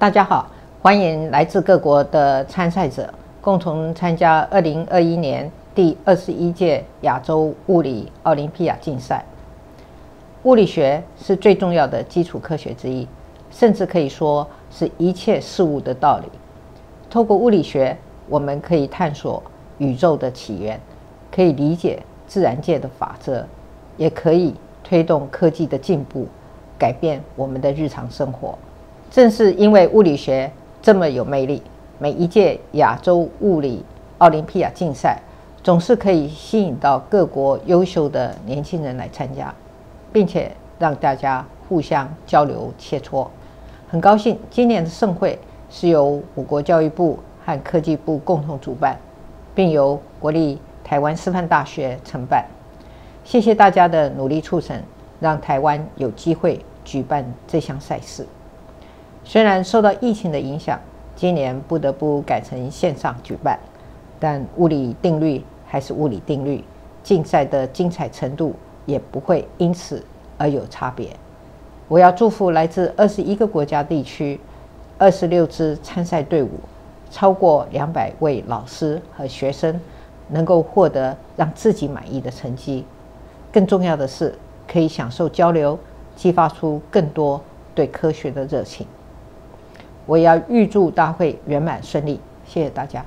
大家好，欢迎来自各国的参赛者共同参加二零二一年第二十一届亚洲物理奥林匹亚竞赛。物理学是最重要的基础科学之一，甚至可以说是一切事物的道理。透过物理学，我们可以探索宇宙的起源，可以理解自然界的法则，也可以推动科技的进步，改变我们的日常生活。正是因为物理学这么有魅力，每一届亚洲物理奥林匹亚竞赛总是可以吸引到各国优秀的年轻人来参加。并且让大家互相交流切磋。很高兴今年的盛会是由我国教育部和科技部共同主办，并由国立台湾师范大学承办。谢谢大家的努力促成，让台湾有机会举办这项赛事。虽然受到疫情的影响，今年不得不改成线上举办，但物理定律还是物理定律，竞赛的精彩程度。也不会因此而有差别。我要祝福来自二十一个国家地区、二十六支参赛队伍、超过两百位老师和学生，能够获得让自己满意的成绩。更重要的是，可以享受交流，激发出更多对科学的热情。我也要预祝大会圆满顺利，谢谢大家。